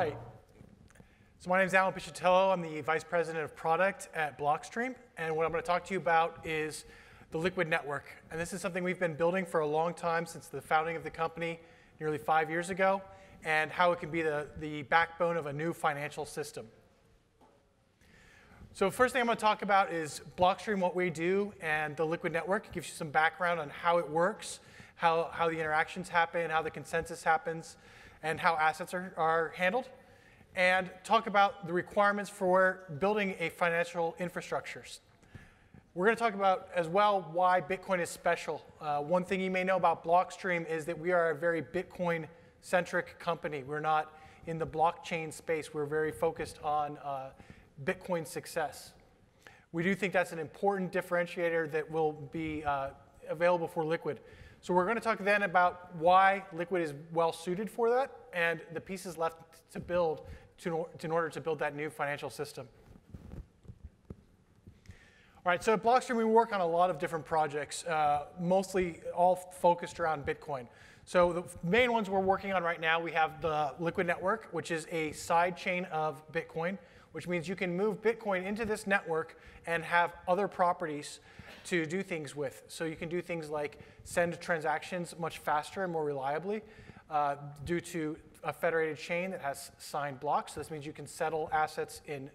right. So my name is Allen Piscitello. I'm the Vice President of Product at Blockstream. And what I'm going to talk to you about is the Liquid Network. And this is something we've been building for a long time since the founding of the company nearly five years ago, and how it can be the, the backbone of a new financial system. So first thing I'm going to talk about is Blockstream, what we do, and the Liquid Network. It gives you some background on how it works, how, how the interactions happen, how the consensus happens, and how assets are, are handled and talk about the requirements for building a financial infrastructure. We're going to talk about as well why Bitcoin is special. Uh, one thing you may know about Blockstream is that we are a very Bitcoin centric company. We're not in the blockchain space, we're very focused on uh, Bitcoin success. We do think that's an important differentiator that will be uh, available for Liquid. So we're going to talk then about why Liquid is well suited for that and the pieces left to build to, in order to build that new financial system. All right, so at Blockstream, we work on a lot of different projects, uh, mostly all focused around Bitcoin. So the main ones we're working on right now, we have the Liquid Network, which is a side chain of Bitcoin, which means you can move Bitcoin into this network and have other properties to do things with. So you can do things like send transactions much faster and more reliably uh, due to a federated chain that has signed blocks. So this means you can settle assets in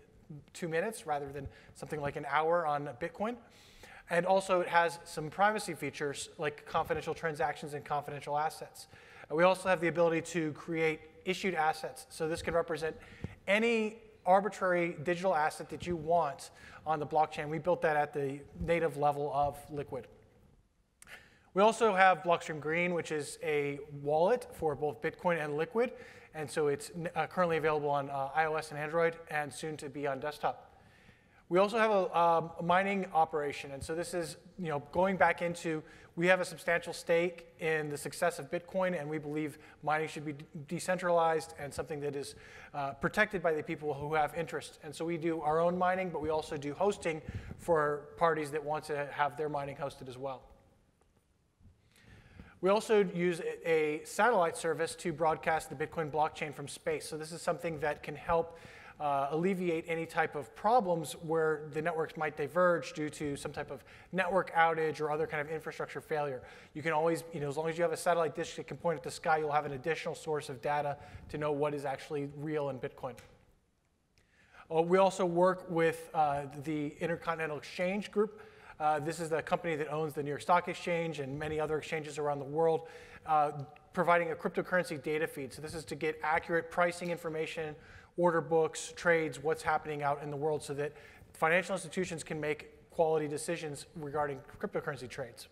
two minutes rather than something like an hour on Bitcoin. And also it has some privacy features like confidential transactions and confidential assets. We also have the ability to create issued assets. So this can represent any arbitrary digital asset that you want on the blockchain. We built that at the native level of Liquid. We also have Blockstream Green, which is a wallet for both Bitcoin and Liquid. And so it's uh, currently available on uh, iOS and Android and soon to be on desktop. We also have a, um, a, mining operation. And so this is you know, going back into, we have a substantial stake in the success of Bitcoin, and we believe mining should be decentralized and something that is uh, protected by the people who have interest. And so we do our own mining, but we also do hosting for parties that want to have their mining hosted as well. We also use a satellite service to broadcast the Bitcoin blockchain from space. So this is something that can help uh, alleviate any type of problems where the networks might diverge due to some type of network outage or other kind of infrastructure failure. You can always, you know, as long as you have a satellite dish that can point at the sky, you'll have an additional source of data to know what is actually real in Bitcoin. Uh, we also work with uh, the Intercontinental Exchange Group, uh, this is the company that owns the New York Stock Exchange and many other exchanges around the world, uh, providing a cryptocurrency data feed. So this is to get accurate pricing information, order books, trades, what's happening out in the world so that financial institutions can make quality decisions regarding cryptocurrency trades.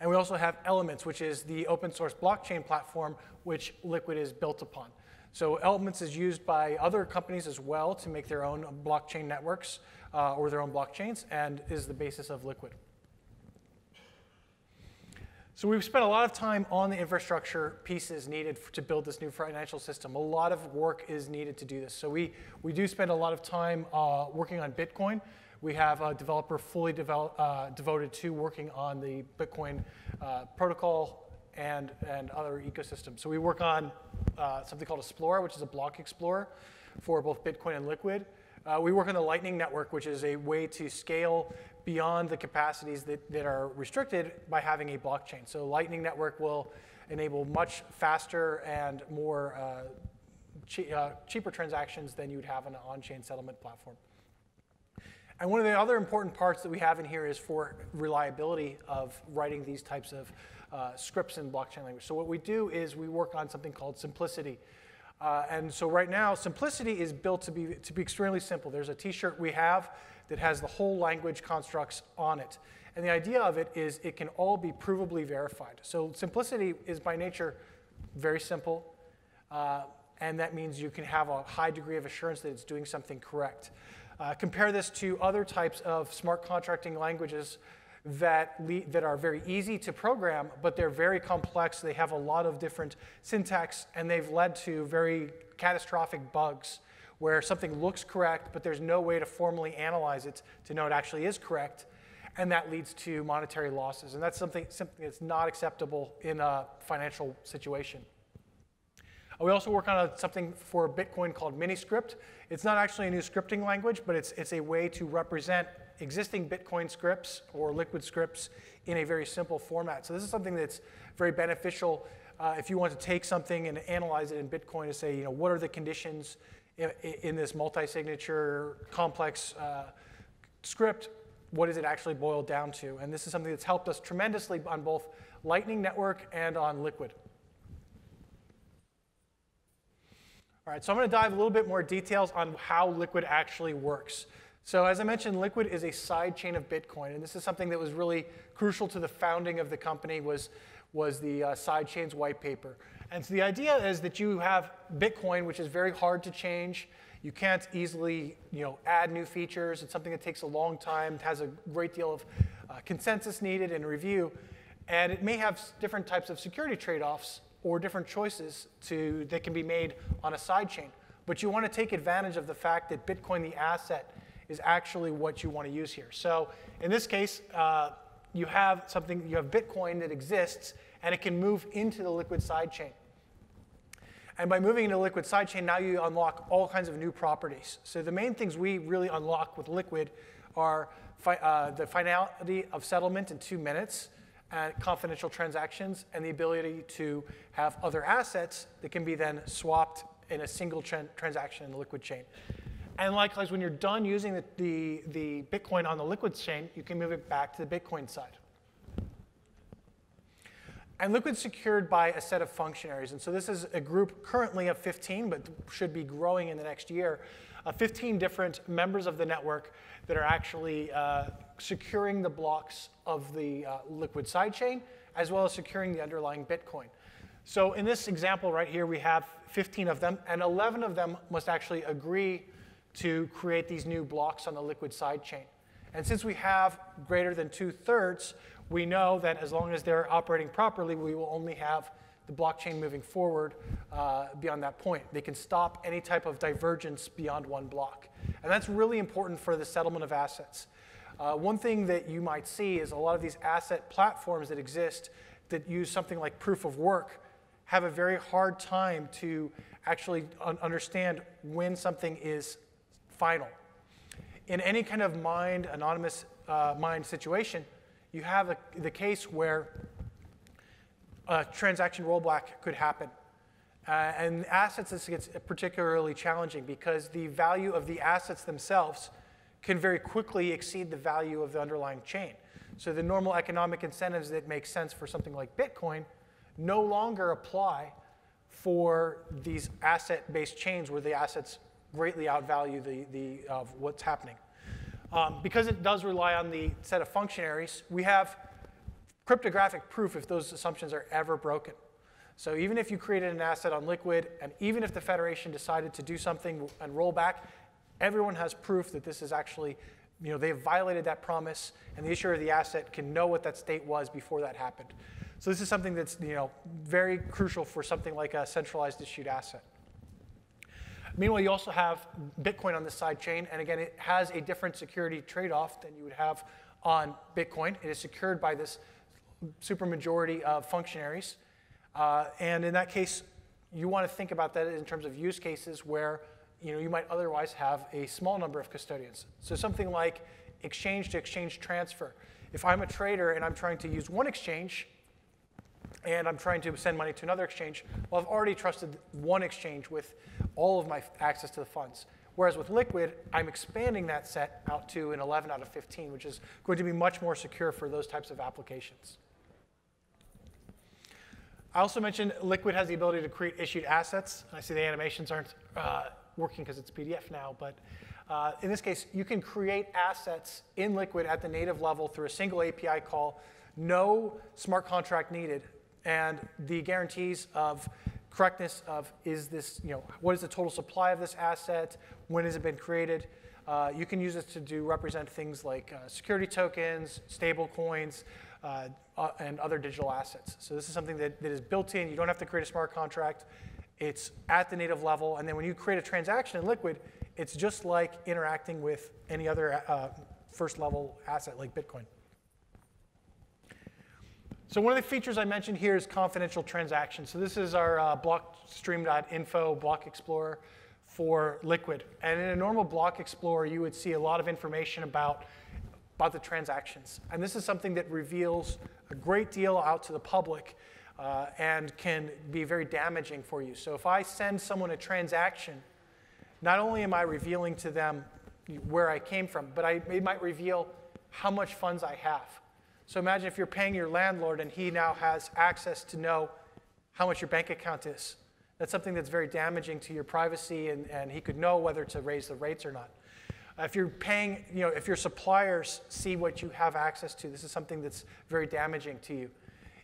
And we also have Elements, which is the open source blockchain platform which Liquid is built upon. So Elements is used by other companies as well to make their own blockchain networks uh, or their own blockchains and is the basis of Liquid. So we've spent a lot of time on the infrastructure pieces needed to build this new financial system. A lot of work is needed to do this. So we, we do spend a lot of time uh, working on Bitcoin. We have a developer fully develop, uh, devoted to working on the Bitcoin uh, protocol and, and other ecosystems. So we work on uh, something called Explorer, which is a block explorer for both Bitcoin and Liquid. Uh, we work on the Lightning Network, which is a way to scale beyond the capacities that, that are restricted by having a blockchain. So Lightning Network will enable much faster and more uh, che uh, cheaper transactions than you'd have on an on-chain settlement platform. And one of the other important parts that we have in here is for reliability of writing these types of uh, scripts in blockchain language. So what we do is we work on something called simplicity. Uh, and so right now, simplicity is built to be, to be extremely simple. There's a t-shirt we have that has the whole language constructs on it. And the idea of it is it can all be provably verified. So simplicity is by nature very simple. Uh, and that means you can have a high degree of assurance that it's doing something correct. Uh, compare this to other types of smart contracting languages that, that are very easy to program, but they're very complex. They have a lot of different syntax, and they've led to very catastrophic bugs where something looks correct, but there's no way to formally analyze it to know it actually is correct, and that leads to monetary losses. And that's something, something that's not acceptable in a financial situation. we also work on a, something for Bitcoin called Miniscript. It's not actually a new scripting language, but it's, it's a way to represent existing Bitcoin scripts or liquid scripts in a very simple format. So this is something that's very beneficial uh, if you want to take something and analyze it in Bitcoin to say, you know, what are the conditions in, in this multi-signature complex uh, script? What does it actually boil down to? And this is something that's helped us tremendously on both Lightning Network and on Liquid. All right, so I'm going to dive a little bit more details on how Liquid actually works. So as I mentioned, Liquid is a side chain of Bitcoin, and this is something that was really crucial to the founding of the company was, was the uh, side chains white paper. And so the idea is that you have Bitcoin, which is very hard to change. You can't easily you know, add new features. It's something that takes a long time, it has a great deal of uh, consensus needed and review. And it may have different types of security trade-offs or different choices to, that can be made on a side chain. But you want to take advantage of the fact that Bitcoin, the asset, is actually what you want to use here. So in this case, uh, you have something, you have Bitcoin that exists, and it can move into the liquid sidechain. And by moving into the liquid sidechain, now you unlock all kinds of new properties. So the main things we really unlock with liquid are fi uh, the finality of settlement in two minutes, and confidential transactions, and the ability to have other assets that can be then swapped in a single tra transaction in the liquid chain. And likewise, when you're done using the, the, the Bitcoin on the Liquid chain, you can move it back to the Bitcoin side. And Liquid's secured by a set of functionaries. And so this is a group currently of 15, but should be growing in the next year, of 15 different members of the network that are actually uh, securing the blocks of the uh, Liquid sidechain, as well as securing the underlying Bitcoin. So in this example right here, we have 15 of them, and 11 of them must actually agree to create these new blocks on the liquid side chain. And since we have greater than two thirds, we know that as long as they're operating properly, we will only have the blockchain moving forward uh, beyond that point. They can stop any type of divergence beyond one block. And that's really important for the settlement of assets. Uh, one thing that you might see is a lot of these asset platforms that exist that use something like proof of work have a very hard time to actually un understand when something is final. In any kind of mind, anonymous uh, mined situation, you have a, the case where a transaction rollback could happen. Uh, and assets, this gets particularly challenging because the value of the assets themselves can very quickly exceed the value of the underlying chain. So the normal economic incentives that make sense for something like Bitcoin no longer apply for these asset-based chains where the assets greatly outvalue the, the, of what's happening. Um, because it does rely on the set of functionaries, we have cryptographic proof if those assumptions are ever broken. So even if you created an asset on Liquid, and even if the Federation decided to do something and roll back, everyone has proof that this is actually, you know, they've violated that promise, and the issuer of the asset can know what that state was before that happened. So this is something that's, you know, very crucial for something like a centralized issued asset. Meanwhile, you also have Bitcoin on the side chain, and again, it has a different security trade-off than you would have on Bitcoin. It is secured by this supermajority of functionaries. Uh, and in that case, you want to think about that in terms of use cases where you, know, you might otherwise have a small number of custodians. So something like exchange to exchange transfer. If I'm a trader and I'm trying to use one exchange, and I'm trying to send money to another exchange, well, I've already trusted one exchange with all of my access to the funds. Whereas with Liquid, I'm expanding that set out to an 11 out of 15, which is going to be much more secure for those types of applications. I also mentioned Liquid has the ability to create issued assets. I see the animations aren't uh, working because it's PDF now, but uh, in this case, you can create assets in Liquid at the native level through a single API call, no smart contract needed, and the guarantees of correctness of is this, you know, what is the total supply of this asset, when has it been created. Uh, you can use this to do represent things like uh, security tokens, stable coins, uh, uh, and other digital assets. So this is something that, that is built in. You don't have to create a smart contract. It's at the native level. And then when you create a transaction in Liquid, it's just like interacting with any other uh, first level asset like Bitcoin. So one of the features I mentioned here is confidential transactions. So this is our uh, blockstream.info block explorer for Liquid. And in a normal block explorer, you would see a lot of information about, about the transactions. And this is something that reveals a great deal out to the public uh, and can be very damaging for you. So if I send someone a transaction, not only am I revealing to them where I came from, but I, it might reveal how much funds I have. So imagine if you're paying your landlord and he now has access to know how much your bank account is. That's something that's very damaging to your privacy, and, and he could know whether to raise the rates or not. Uh, if you're paying, you know, if your suppliers see what you have access to, this is something that's very damaging to you.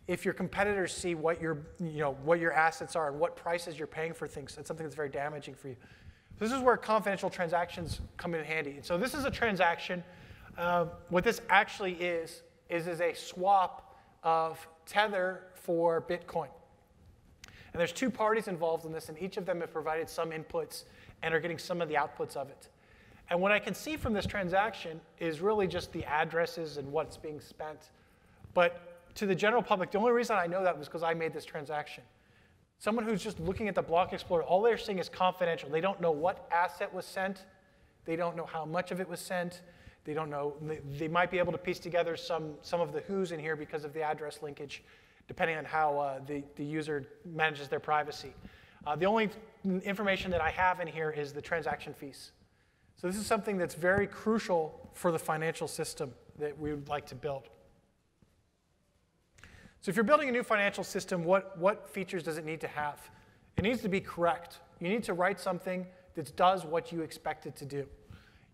If your competitors see what your, you know, what your assets are and what prices you're paying for things, that's something that's very damaging for you. This is where confidential transactions come in handy. And so this is a transaction. Uh, what this actually is, is, is a swap of Tether for Bitcoin. And there's two parties involved in this, and each of them have provided some inputs and are getting some of the outputs of it. And what I can see from this transaction is really just the addresses and what's being spent. But to the general public, the only reason I know that was because I made this transaction. Someone who's just looking at the Block Explorer, all they're seeing is confidential. They don't know what asset was sent. They don't know how much of it was sent. They don't know. They might be able to piece together some, some of the who's in here because of the address linkage, depending on how uh, the, the user manages their privacy. Uh, the only information that I have in here is the transaction fees. So this is something that's very crucial for the financial system that we would like to build. So if you're building a new financial system, what, what features does it need to have? It needs to be correct. You need to write something that does what you expect it to do.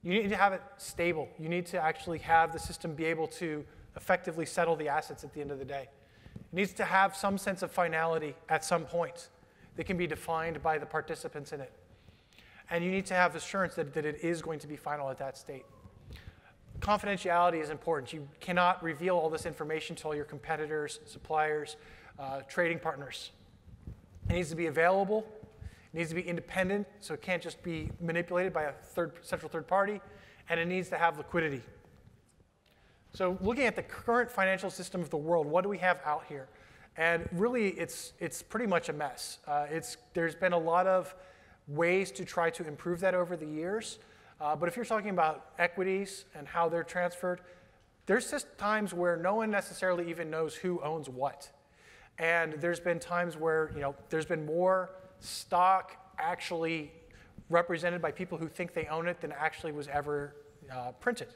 You need to have it stable. You need to actually have the system be able to effectively settle the assets at the end of the day. It needs to have some sense of finality at some point that can be defined by the participants in it. And you need to have assurance that, that it is going to be final at that state confidentiality is important. You cannot reveal all this information to all your competitors, suppliers, uh, trading partners. It needs to be available. Needs to be independent, so it can't just be manipulated by a third, central third party, and it needs to have liquidity. So, looking at the current financial system of the world, what do we have out here? And really, it's, it's pretty much a mess. Uh, it's, there's been a lot of ways to try to improve that over the years. Uh, but if you're talking about equities and how they're transferred, there's just times where no one necessarily even knows who owns what. And there's been times where, you know, there's been more stock actually represented by people who think they own it than actually was ever uh, printed.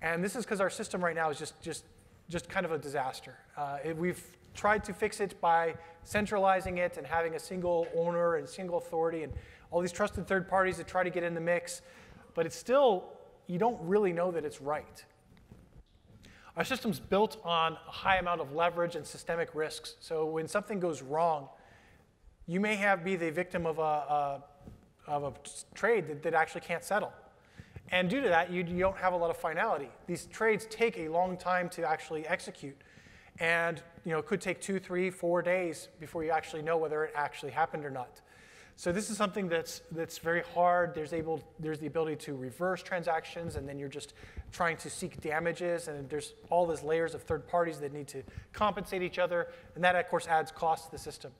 And this is because our system right now is just, just, just kind of a disaster. Uh, it, we've tried to fix it by centralizing it and having a single owner and single authority and all these trusted third parties that try to get in the mix but it's still, you don't really know that it's right. Our system's built on a high amount of leverage and systemic risks. So when something goes wrong, you may have be the victim of a, a of a trade that, that actually can't settle. And due to that, you, you don't have a lot of finality. These trades take a long time to actually execute. And you know, it could take two, three, four days before you actually know whether it actually happened or not. So this is something that's, that's very hard. There's, able, there's the ability to reverse transactions, and then you're just trying to seek damages, and there's all these layers of third parties that need to compensate each other, and that, of course, adds cost to the system.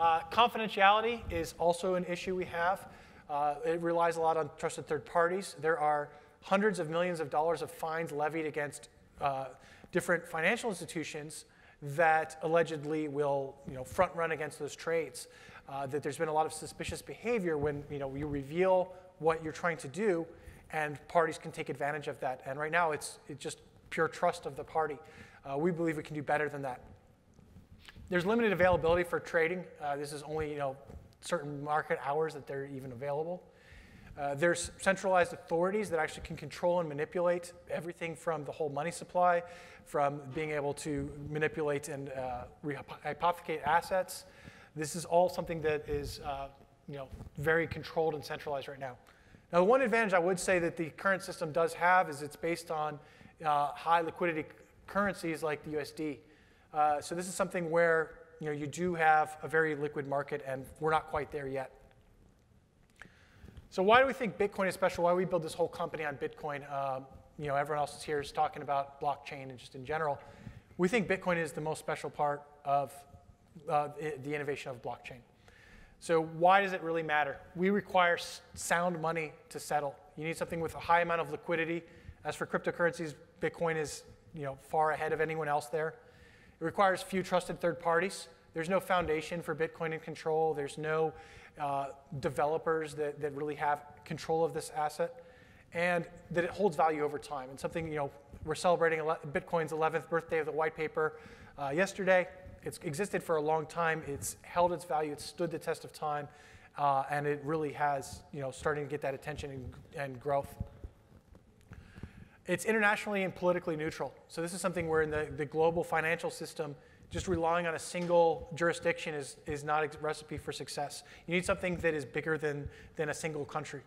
Uh, confidentiality is also an issue we have. Uh, it relies a lot on trusted third parties. There are hundreds of millions of dollars of fines levied against uh, different financial institutions that allegedly will you know, front run against those trades uh, that there's been a lot of suspicious behavior when you know you reveal what you're trying to do, and parties can take advantage of that. And right now, it's, it's just pure trust of the party. Uh, we believe we can do better than that. There's limited availability for trading. Uh, this is only you know certain market hours that they're even available. Uh, there's centralized authorities that actually can control and manipulate everything from the whole money supply, from being able to manipulate and uh, assets, this is all something that is uh, you know, very controlled and centralized right now. Now, the one advantage I would say that the current system does have is it's based on uh, high liquidity currencies like the USD. Uh, so this is something where you, know, you do have a very liquid market, and we're not quite there yet. So why do we think Bitcoin is special? Why do we build this whole company on Bitcoin? Um, you know, everyone else is here is talking about blockchain and just in general. We think Bitcoin is the most special part of uh, the innovation of blockchain. So why does it really matter? We require sound money to settle. You need something with a high amount of liquidity. As for cryptocurrencies, Bitcoin is you know, far ahead of anyone else there. It requires few trusted third parties. There's no foundation for Bitcoin in control. There's no uh, developers that, that really have control of this asset. And that it holds value over time. And something, you know, we're celebrating Bitcoin's 11th birthday of the white paper uh, yesterday. It's existed for a long time. It's held its value. It's stood the test of time. Uh, and it really has, you know, starting to get that attention and, and growth. It's internationally and politically neutral. So this is something where in the, the global financial system, just relying on a single jurisdiction is, is not a recipe for success. You need something that is bigger than, than a single country.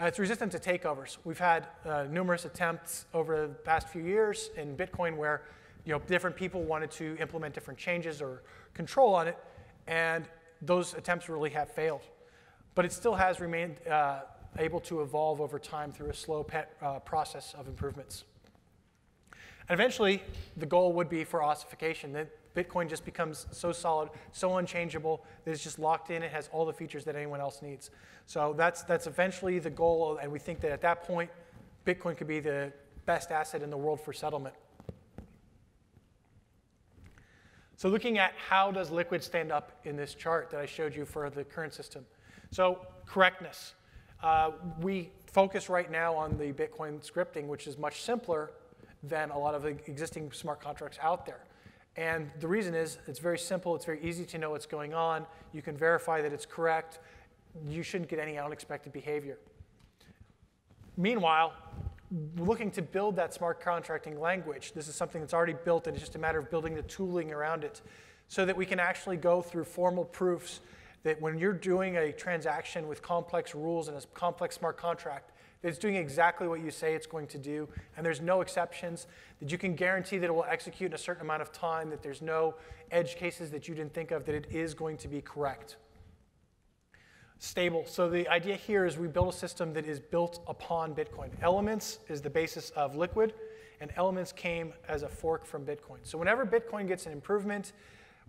Uh, it's resistant to takeovers. We've had uh, numerous attempts over the past few years in Bitcoin where you know, different people wanted to implement different changes or control on it, and those attempts really have failed. But it still has remained uh, able to evolve over time through a slow pet, uh, process of improvements. And eventually, the goal would be for ossification, that Bitcoin just becomes so solid, so unchangeable, that it's just locked in, it has all the features that anyone else needs. So that's, that's eventually the goal, and we think that at that point, Bitcoin could be the best asset in the world for settlement. So looking at how does liquid stand up in this chart that I showed you for the current system. So correctness. Uh, we focus right now on the Bitcoin scripting, which is much simpler than a lot of the existing smart contracts out there. And the reason is it's very simple, it's very easy to know what's going on, you can verify that it's correct, you shouldn't get any unexpected behavior. Meanwhile, looking to build that smart contracting language. This is something that's already built, and it's just a matter of building the tooling around it so that we can actually go through formal proofs that when you're doing a transaction with complex rules and a complex smart contract, that it's doing exactly what you say it's going to do, and there's no exceptions, that you can guarantee that it will execute in a certain amount of time, that there's no edge cases that you didn't think of, that it is going to be correct stable. So the idea here is we build a system that is built upon Bitcoin. Elements is the basis of Liquid, and Elements came as a fork from Bitcoin. So whenever Bitcoin gets an improvement,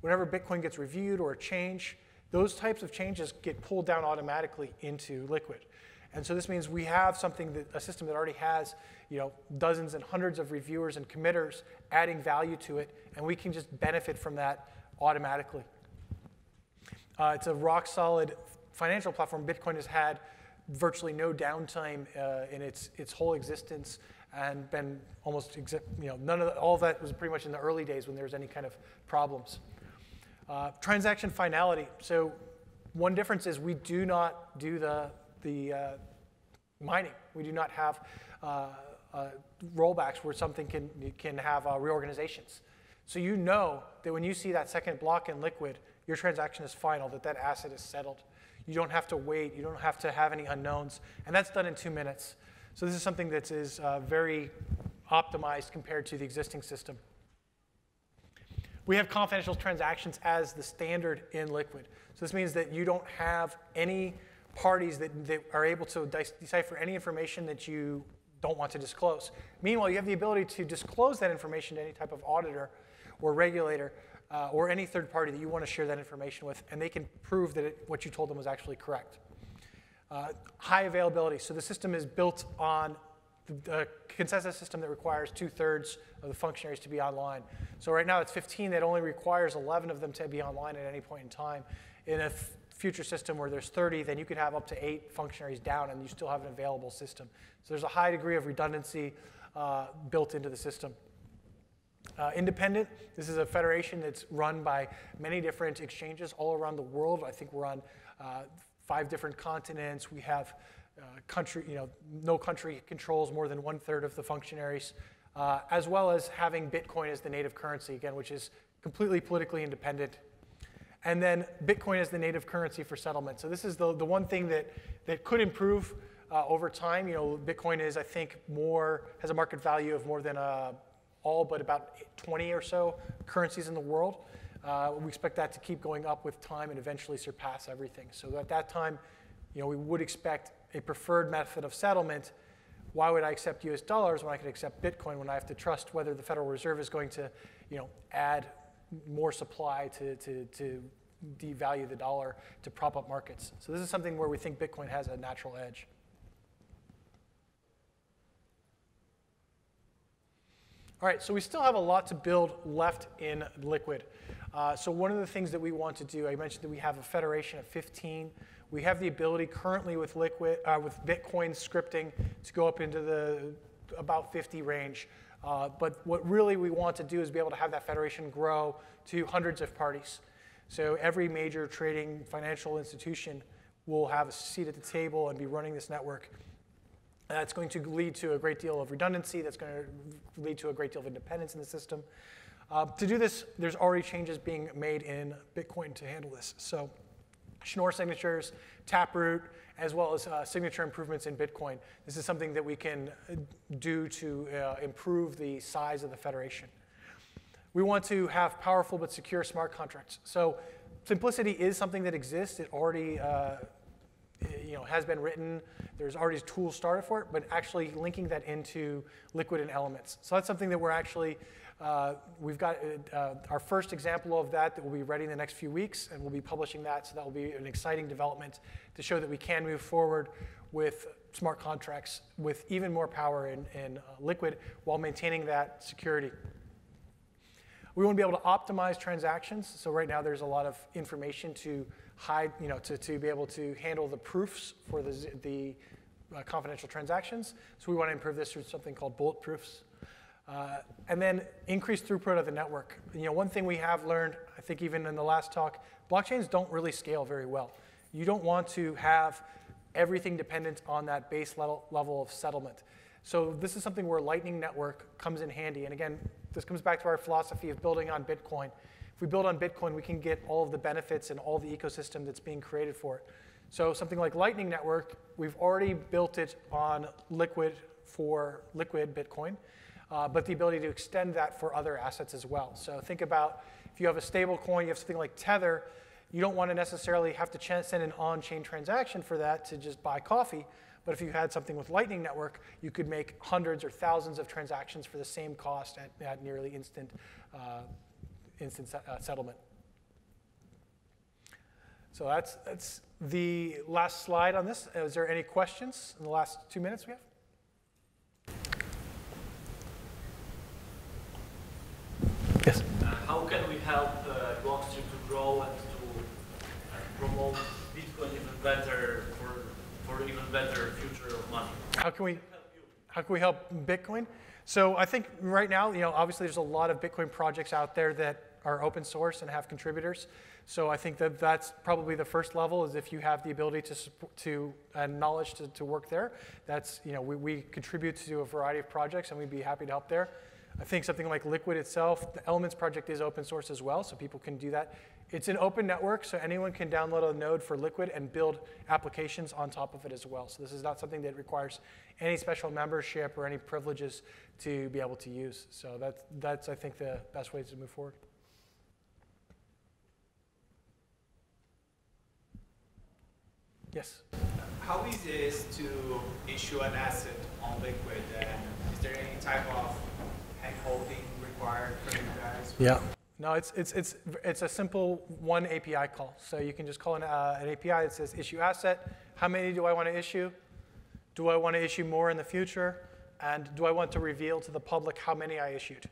whenever Bitcoin gets reviewed or a change, those types of changes get pulled down automatically into Liquid. And so this means we have something that a system that already has, you know, dozens and hundreds of reviewers and committers adding value to it, and we can just benefit from that automatically. Uh, it's a rock solid financial platform, Bitcoin has had virtually no downtime uh, in its, its whole existence and been almost, you know, none of the, all of that was pretty much in the early days when there was any kind of problems. Uh, transaction finality. So one difference is we do not do the, the uh, mining. We do not have uh, uh, rollbacks where something can, can have uh, reorganizations. So you know that when you see that second block in liquid, your transaction is final, that that asset is settled. You don't have to wait. You don't have to have any unknowns. And that's done in two minutes. So this is something that is uh, very optimized compared to the existing system. We have confidential transactions as the standard in Liquid. So this means that you don't have any parties that, that are able to decipher any information that you don't want to disclose. Meanwhile, you have the ability to disclose that information to any type of auditor or regulator uh, or any third party that you want to share that information with, and they can prove that it, what you told them was actually correct. Uh, high availability. So the system is built on the, consensus system that requires two thirds of the functionaries to be online. So right now it's 15 that only requires 11 of them to be online at any point in time. In a future system where there's 30, then you could have up to eight functionaries down and you still have an available system. So there's a high degree of redundancy uh, built into the system. Uh, independent, this is a federation that's run by many different exchanges all around the world. I think we're on uh, five different continents. We have country, you know, no country controls more than one third of the functionaries, uh, as well as having Bitcoin as the native currency, again, which is completely politically independent. And then Bitcoin as the native currency for settlement. So this is the, the one thing that, that could improve uh, over time. You know, Bitcoin is, I think, more, has a market value of more than a all but about 20 or so currencies in the world. Uh, we expect that to keep going up with time and eventually surpass everything. So at that time, you know, we would expect a preferred method of settlement why would I accept US dollars when I could accept Bitcoin when I have to trust whether the Federal Reserve is going to you know, add more supply to, to, to devalue the dollar to prop up markets. So this is something where we think Bitcoin has a natural edge. All right, so we still have a lot to build left in Liquid. Uh, so one of the things that we want to do, I mentioned that we have a federation of 15. We have the ability currently with Liquid, uh, with Bitcoin scripting to go up into the about 50 range. Uh, but what really we want to do is be able to have that federation grow to hundreds of parties. So every major trading financial institution will have a seat at the table and be running this network. That's going to lead to a great deal of redundancy. That's going to lead to a great deal of independence in the system. Uh, to do this, there's already changes being made in Bitcoin to handle this. So Schnorr signatures, Taproot, as well as uh, signature improvements in Bitcoin. This is something that we can uh, do to uh, improve the size of the federation. We want to have powerful but secure smart contracts. So simplicity is something that exists. It already uh, you know, has been written. There's already tools started for it, but actually linking that into liquid and elements. So that's something that we're actually uh, we've got uh, our first example of that that will be ready in the next few weeks, and we'll be publishing that. So that will be an exciting development to show that we can move forward with smart contracts with even more power in uh, Liquid while maintaining that security. We want to be able to optimize transactions. So right now there's a lot of information to hide, you know, to, to be able to handle the proofs for the, the uh, confidential transactions. So we want to improve this through something called bullet proofs. Uh, and then increase throughput of the network. You know, one thing we have learned, I think even in the last talk, blockchains don't really scale very well. You don't want to have everything dependent on that base level, level of settlement. So this is something where Lightning Network comes in handy. And again, this comes back to our philosophy of building on Bitcoin. If we build on Bitcoin, we can get all of the benefits and all the ecosystem that's being created for it. So something like Lightning Network, we've already built it on Liquid for Liquid Bitcoin uh, but the ability to extend that for other assets as well. So think about if you have a stable coin, you have something like Tether, you don't want to necessarily have to send an on-chain transaction for that to just buy coffee. But if you had something with Lightning Network, you could make hundreds or thousands of transactions for the same cost at, at nearly instant, uh, instant uh, settlement. So that's, that's the last slide on this. Is there any questions in the last two minutes we have? Yes. Uh, how can we help uh, Blockstream to grow and to uh, promote Bitcoin even better for for even better future of money? How can we how can we help Bitcoin? So I think right now, you know, obviously there's a lot of Bitcoin projects out there that are open source and have contributors. So I think that that's probably the first level is if you have the ability to to and knowledge to, to work there. That's you know we, we contribute to a variety of projects and we'd be happy to help there. I think something like Liquid itself, the Elements project is open source as well, so people can do that. It's an open network, so anyone can download a node for Liquid and build applications on top of it as well. So this is not something that requires any special membership or any privileges to be able to use. So that's, that's I think, the best way to move forward. Yes? How easy is to issue an asset on Liquid? And is there any type of holding required for you guys? Yeah. No, it's, it's, it's, it's a simple one API call. So you can just call an, uh, an API that says issue asset. How many do I want to issue? Do I want to issue more in the future? And do I want to reveal to the public how many I issued?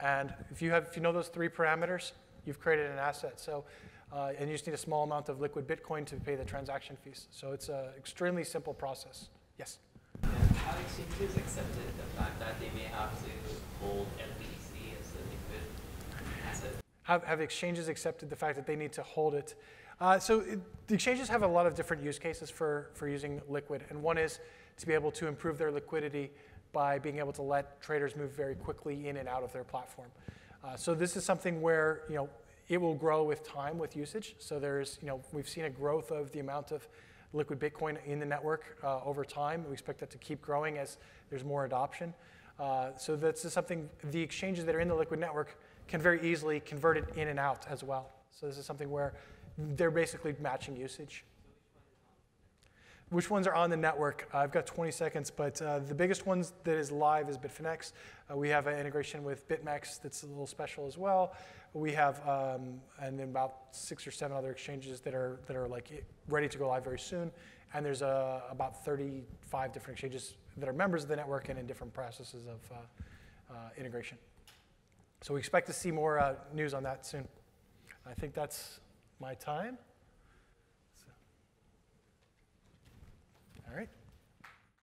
And if you, have, if you know those three parameters, you've created an asset. So, uh, and you just need a small amount of liquid Bitcoin to pay the transaction fees. So it's an extremely simple process. Yes? Yeah. How exchanges accepted the fact that they may have to hold as a liquid asset? Have, have exchanges accepted the fact that they need to hold it? Uh, so it, the exchanges have a lot of different use cases for, for using liquid. And one is to be able to improve their liquidity by being able to let traders move very quickly in and out of their platform. Uh, so this is something where you know it will grow with time with usage. So there's you know we've seen a growth of the amount of liquid Bitcoin in the network uh, over time. We expect that to keep growing as there's more adoption. Uh, so that's something, the exchanges that are in the Liquid network can very easily convert it in and out as well. So this is something where they're basically matching usage. Which ones are on the network? I've got 20 seconds, but uh, the biggest ones that is live is Bitfinex. Uh, we have an integration with BitMEX that's a little special as well. We have, um, and then about six or seven other exchanges that are that are like ready to go live very soon. And there's uh, about 35 different exchanges that are members of the network and in different processes of uh, uh, integration. So we expect to see more uh, news on that soon. I think that's my time. So- All right.